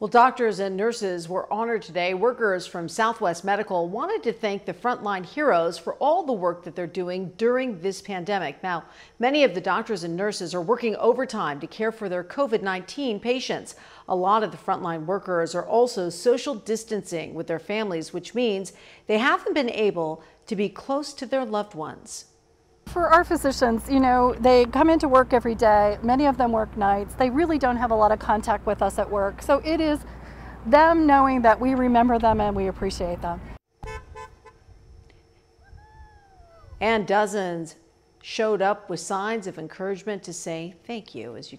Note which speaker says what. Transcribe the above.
Speaker 1: Well, doctors and nurses were honored today. Workers from Southwest Medical wanted to thank the frontline heroes for all the work that they're doing during this pandemic. Now, many of the doctors and nurses are working overtime to care for their COVID 19 patients. A lot of the frontline workers are also social distancing with their families, which means they haven't been able to be close to their loved ones.
Speaker 2: For our physicians, you know, they come into work every day. Many of them work nights. They really don't have a lot of contact with us at work. So it is them knowing that we remember them and we appreciate them.
Speaker 1: And dozens showed up with signs of encouragement to say thank you, as you can